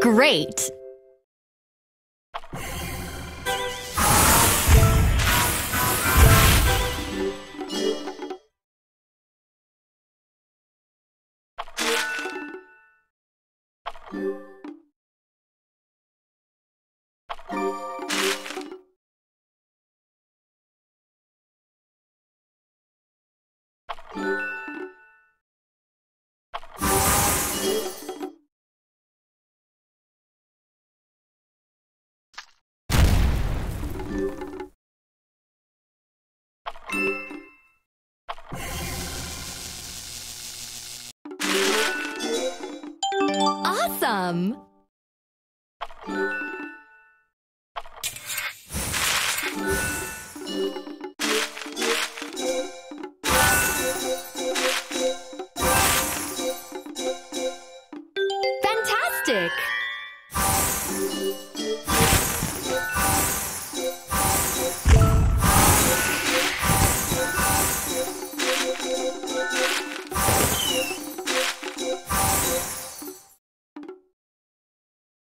Great! Awesome! Fantastic!